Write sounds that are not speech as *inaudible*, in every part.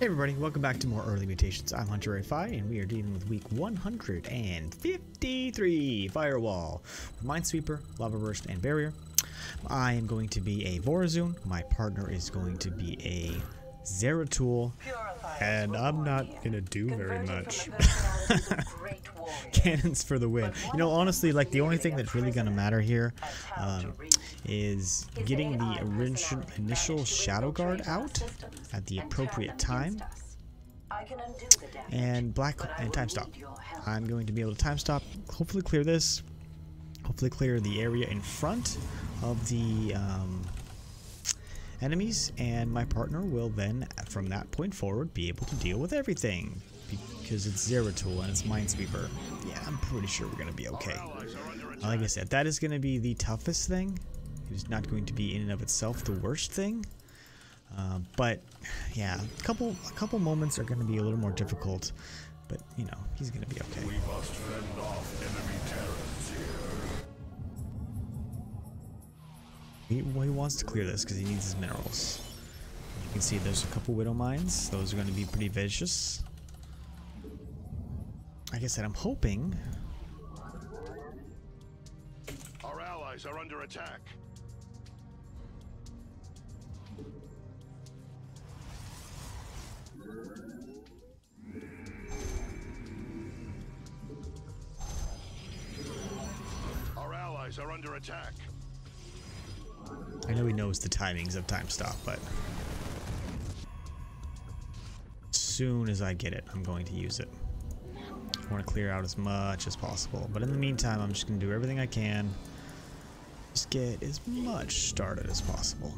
Hey everybody, welcome back to more Early Mutations. I'm Hunter AFI and we are dealing with week 153 Firewall. Minesweeper, Lava Burst, and Barrier. I am going to be a Vorazun, my partner is going to be a Zeratul, and I'm not gonna do very much. *laughs* Cannons for the win. You know, honestly, like the only thing that's really gonna matter here um, is getting the initial, initial Shadow Guard out at the appropriate time. And black and time stop. I'm going to be able to time stop, hopefully clear this, hopefully clear the area in front of the um, enemies, and my partner will then, from that point forward, be able to deal with everything. Because it's Zeratul and it's Minesweeper. Yeah, I'm pretty sure we're going to be okay. Like I said, that is going to be the toughest thing. It is not going to be in and of itself the worst thing. Uh, but yeah, a couple a couple moments are going to be a little more difficult. But you know, he's going to be okay. We must fend off enemy Terrans He, well, he wants to clear this because he needs his minerals. You can see there's a couple widow mines. Those are going to be pretty vicious. Like I said, I'm hoping. Our allies are under attack. Our allies are under attack. I know he knows the timings of time stop, but as soon as I get it, I'm going to use it. I want to clear out as much as possible, but in the meantime, I'm just going to do everything I can. Just get as much started as possible.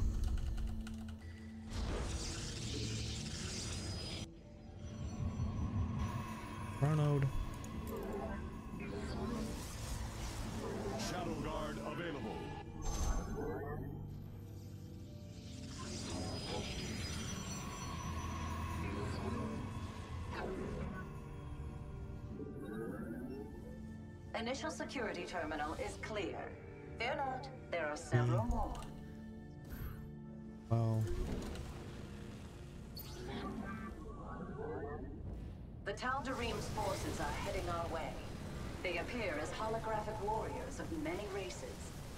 Chronoed. Shadow Guard available. Initial security terminal is clear. The Tal'Darim's forces are heading our way. They appear as holographic warriors of many races,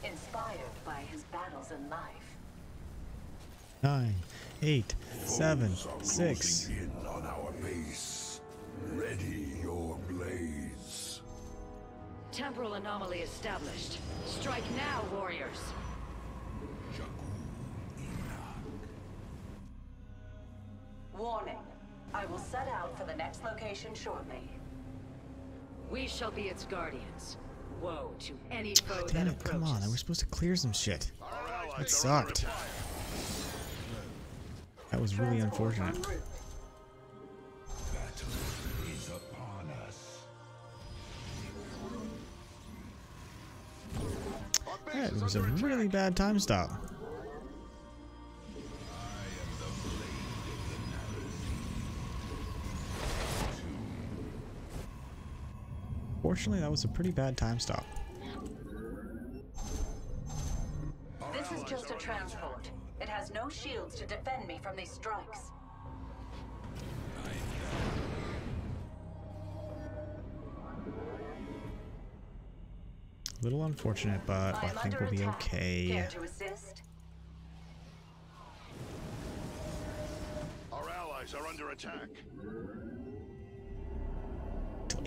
inspired by his battles in life. nine, eight, seven, Foes are six. closing in on our base. Ready your blades. Temporal anomaly established. Strike now, warriors. Warning, I will set out for the next location shortly. We shall be its guardians. Woe to any foe Damn that it, come on. approaches. I was supposed to clear some shit. Our That sucked. That was really unfortunate. en route. Battle is upon us. Our base That is was a really bad time stop. Fortunately, that was a pretty bad time stop. This is just a transport. It has no shields to defend me from these strikes. A little unfortunate, but I am think we'll be attack. okay. Care to assist? Our allies are under attack.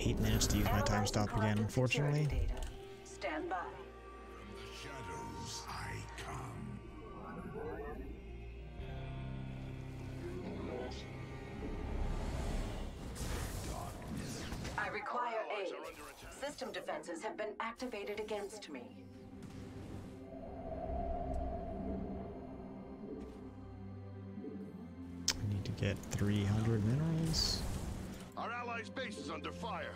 Eight minutes to use my time stop again, unfortunately. Stand by. Shadows I come. I require aid. are under attack. System defenses have been activated against me. I need to get 300 minerals. Allies' base is under fire.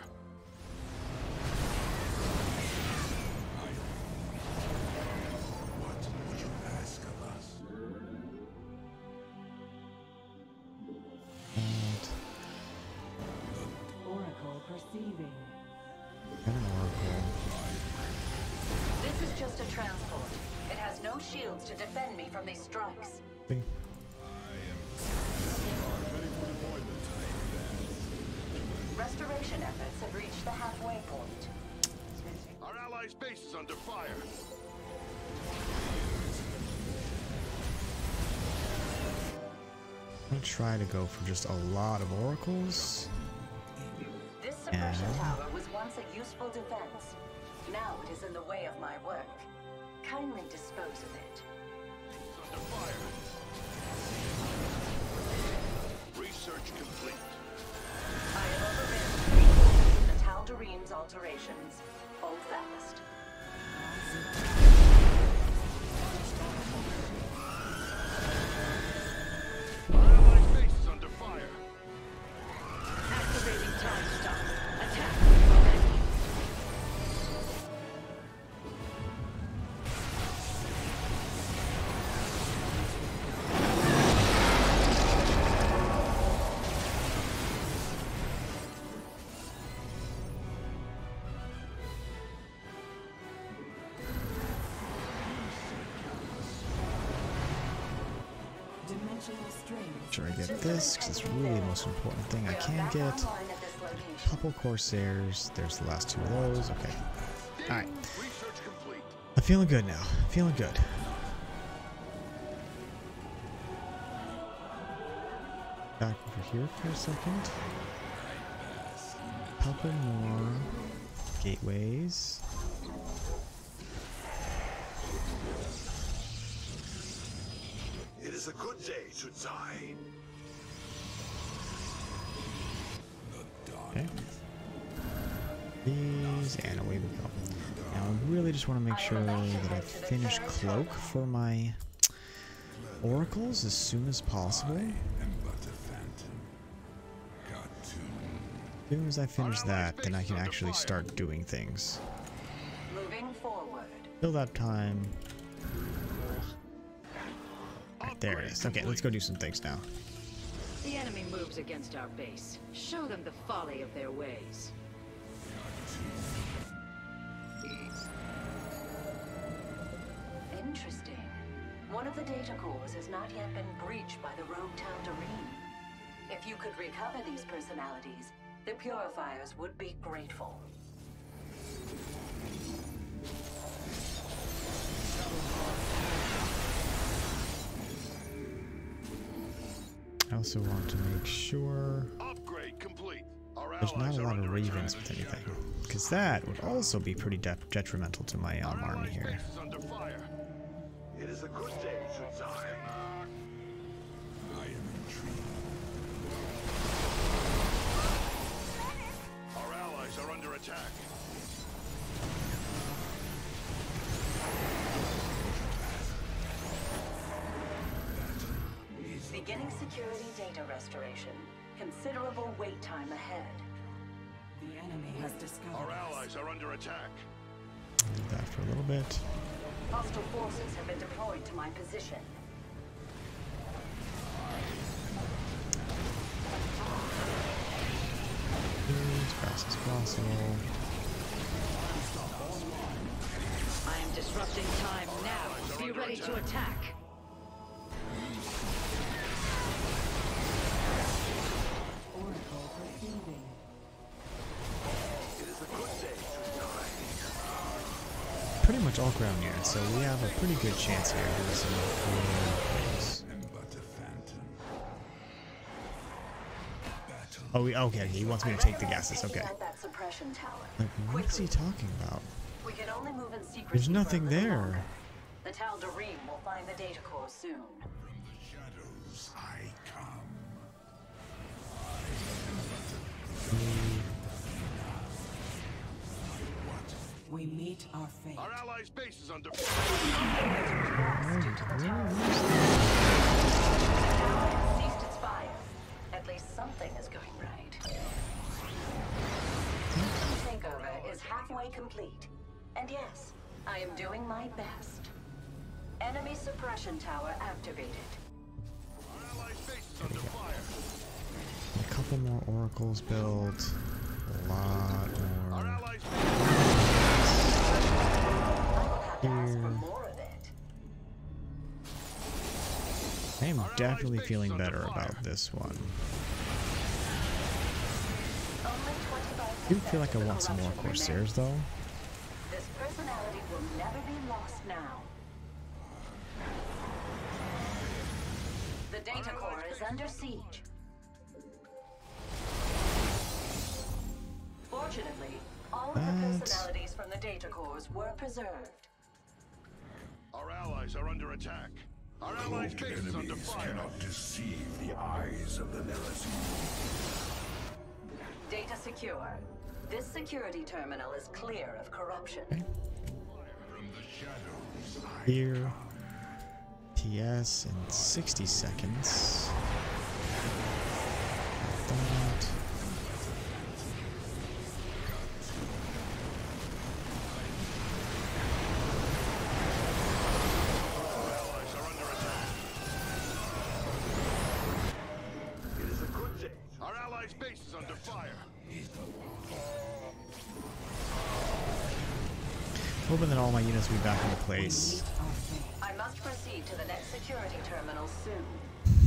Halfway. Our allies' base is under fire. I'm gonna try to go for just a lot of oracles. This suppression Yeah. tower was once a useful defense. Now it is in the way of my work. Kindly dispose of it. It's under fire. Research complete. Tal'Darim's alterations. Hold fast. Sure, I get this because it's really the most important thing I can get. Couple Corsairs. There's the last two of those. Okay. All right. Research complete. I'm feeling good now. Feeling good. Back over here for a second. Couple more gateways. Is a good day to die. Okay. These, and away we go. Now I really just want to make sure that I finish Cloak for my oracles as soon as possible. As soon as I finish that, then I can actually start doing things. Moving forward. Till that time. Right, there it is. Okay, let's go do some things now. The enemy moves against our base. Show them the folly of their ways. Interesting. One of the data cores has not yet been breached by the rogue Tal'Darim. If you could recover these personalities, the Purifiers would be grateful. Also want to make sure Upgrade complete. Our there's not a lot of ravens with anything. Because that would also be pretty de detrimental to my um, army here. It is a good day. I Considerable wait time ahead. The enemy has discovered Our us. allies are under attack. Leave that for a little bit. Hostile forces have been deployed to my position. As fast as possible. I am disrupting time now. Be ready to attack. Much all ground units, so we have a pretty good chance here of doing some good things. Oh, we, okay, he wants me to take the gases. Okay. At that suppression tower. Like, what's he talking about? We can only move in secrecy There's nothing there. The Tal'Darim will find the data core soon. From the Shadows, I come. We meet our fate. Our allies' base is under Due to the tower. Ceased its fire. At least something is going right. Takeover is halfway complete. And yes, I am doing my best. Enemy suppression tower activated. Our allies' base is under fire. A couple more oracles built. A lot Our more. allies' base I will have to ask for Here. more of it. I am definitely feeling better about this one. only 25% I do feel like I want some more Corsairs, though. This personality will never be lost now. The data core is under siege. Fortunately, all of the personalities from the data cores were preserved. Our allies are under attack. Our allies' base is under fire. cannot deceive the eyes of the Nerazim. Data secure. This security terminal is clear of corruption. From the shadows, Here. TS in 60 seconds. That. Hoping that all my units will be back into place. I must proceed to the next security terminal soon.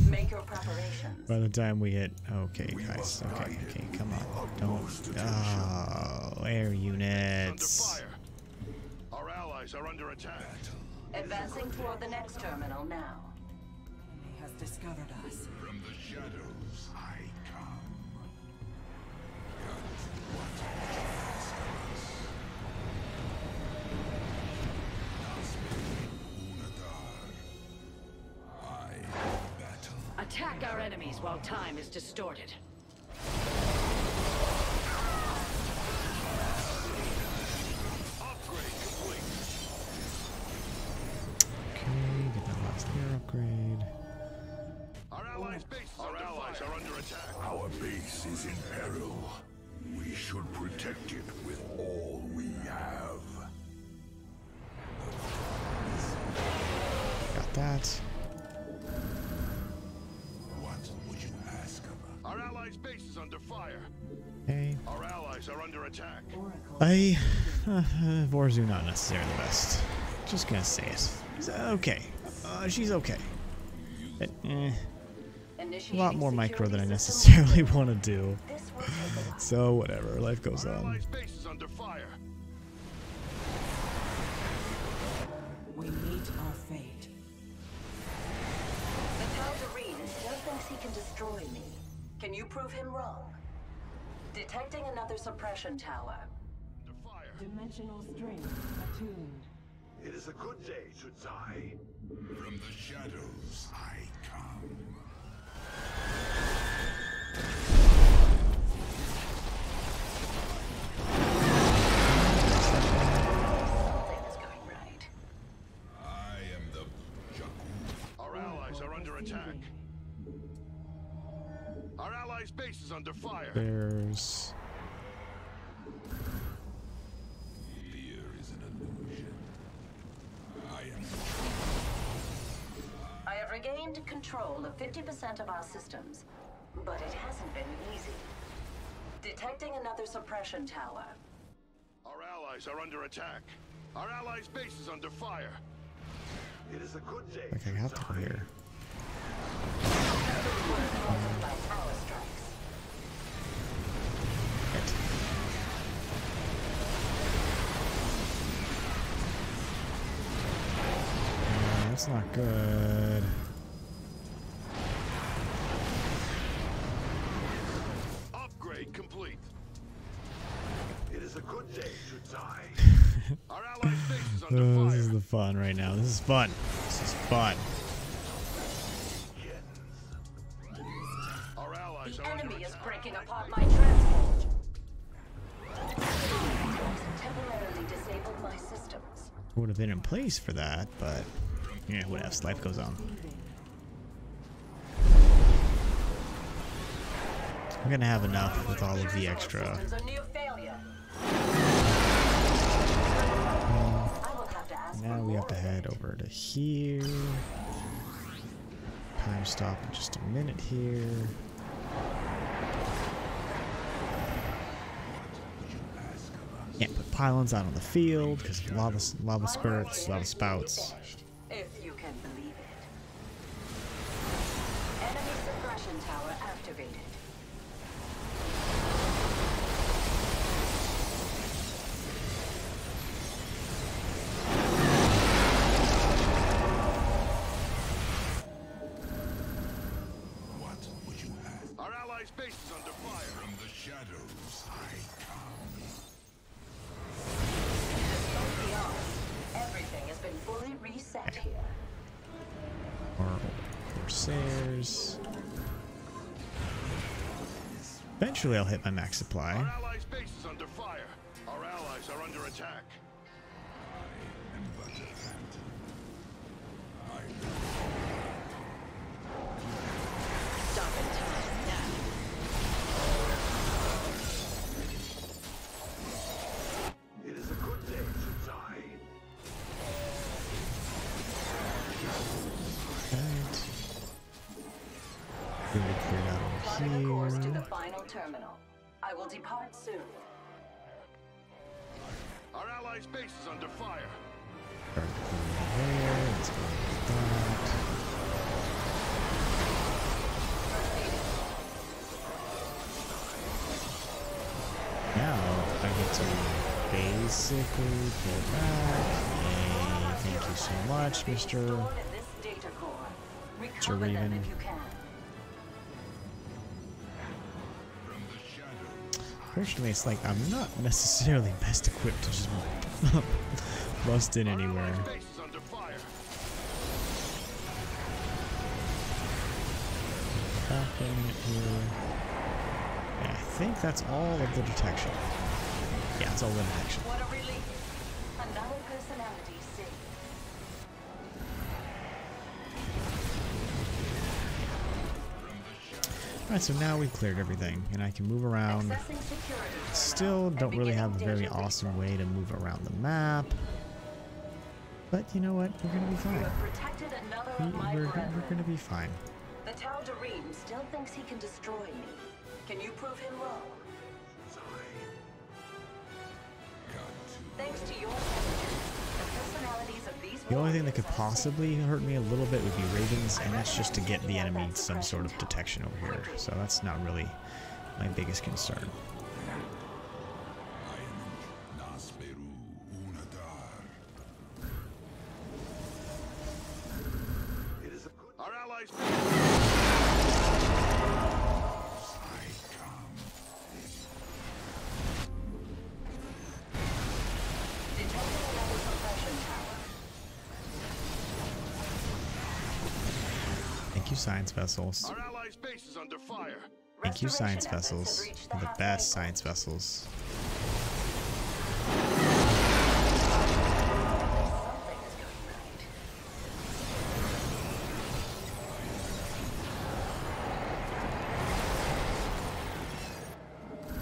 Make your preparations. By the time we hit. Okay, guys. Okay, okay, come on. Don't. Oh, air units. Our allies are under attack. Advancing toward the next terminal now. Enemy has discovered us. From the shadows, I come. Our enemies while time is distorted. Okay, get that last air upgrade. Our allies' base is Our allies are under attack. Our base is in peril. We should protect it with all we have. Got that. Fire. Okay. Our allies are under attack. I. Uh, uh, Vorazun not necessarily the best. Just gonna say it. It's, uh, okay. Uh, she's okay. But, eh, a lot more micro than I necessarily *laughs* want to do. *laughs* This will take a while. So, whatever. Life goes Our on. base is under fire. We meet our fate. The Tal'Darim still thinks he can destroy me. Can you prove him wrong? Detecting another suppression tower. Under fire. Dimensional strength attuned. It is a good day, to die. From the shadows, I under fire. There's. Fear is an illusion. I am I have regained control of 50% of our systems, but it hasn't been easy. Detecting another suppression tower. Our allies are under attack. Our allies' base is under fire. It is a good day. Like, I have to go that's not good. Upgrade complete. It is a good day, Sudzai. *laughs* Our allies' base is under oh, this is the fun right now. This is fun. This is fun. Our allies The are under enemy is attack. breaking apart my transport. Temporarily disabled my systems. Would have been in place for that, but yeah, whatever. Life goes on. I'm gonna have enough with all of the extra. Now we have to head over to here. Time stop in just a minute here. Can't put pylons out on the field because lava, lava spurts, lava spouts. Allies' base is under fire. From the shadows I come. Despite the odds, everything has been fully reset here. Or Corsairs. Eventually I'll hit my max supply. Our allies' base is under fire. Our allies are under attack. Get it cleared out Plotting a course to the final terminal. I will depart soon. Our allies' base is under fire. Start to there. Let's go with that. Now I get to basically pull back. Yay, thank you so much, Be Mr. stored in this data core. Recover them Raven. Fortunately, it's like I'm not necessarily *laughs* best equipped to just bust *laughs* in anywhere. allies' base is under fire. Back in here. Yeah, I think that's all of the detection. Yeah, it's all the detection. Alright, so now we've cleared everything, and I can move around. Accessing security terminal Still don't really have a very awesome way to move around the map. But you know what? We're gonna be fine. have protected another We, of my we're, we're gonna be fine. The Tal'Darim still thinks he can destroy me. Can you prove him wrong? Thanks to your messages, the personalities of these The only thing that could possibly hurt me a little bit would be ravens, and that's just to get the enemy some sort of detection over here. So that's not really my biggest concern. Science vessels. Our allies' base is under fire. Thank you, science vessels. reached You're the best point. science vessels. Something is going right.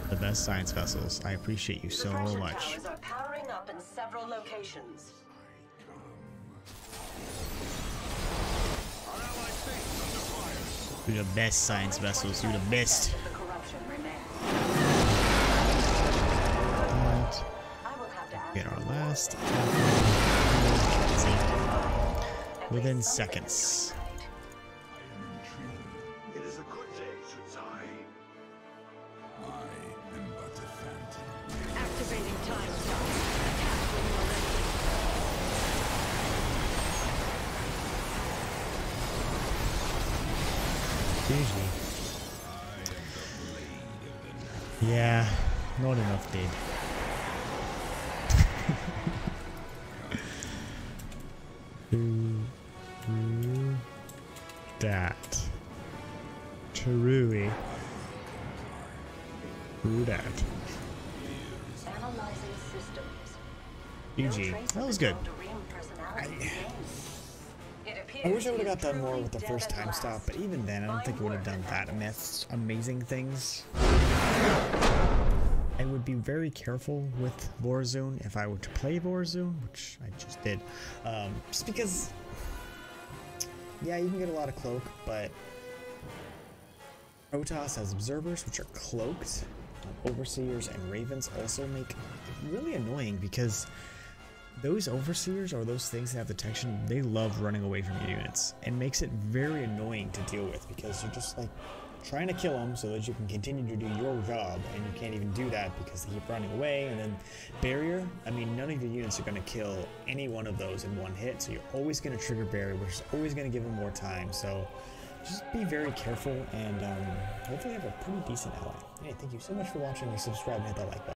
The best science vessels. I appreciate you so much. You're the best science vessels. You're the best. Get our last Within seconds. Not enough, who, that. Truly. Who that? Analyzing systems. GG. That was good. I wish I would have got done more with the first time stop, but even then, I don't think it would have done that amaz- amazing things. I would be very careful with Vorazun if I were to play Vorazun, which I just did. Um, just because, yeah, you can get a lot of cloak, but Protoss has observers, which are cloaked. Overseers and Ravens also make really annoying because those overseers or those things that have detection, they love running away from your units and makes it very annoying to deal with because you're just like trying to kill them so that you can continue to do your job and you can't even do that because they keep running away and then barrier i mean none of your units are going to kill any one of those in one hit so you're always going to trigger barrier which is always going to give them more time so just be very careful and um, hopefully have a pretty decent ally. Hey, thank you so much for watching. and Subscribe and hit that like button.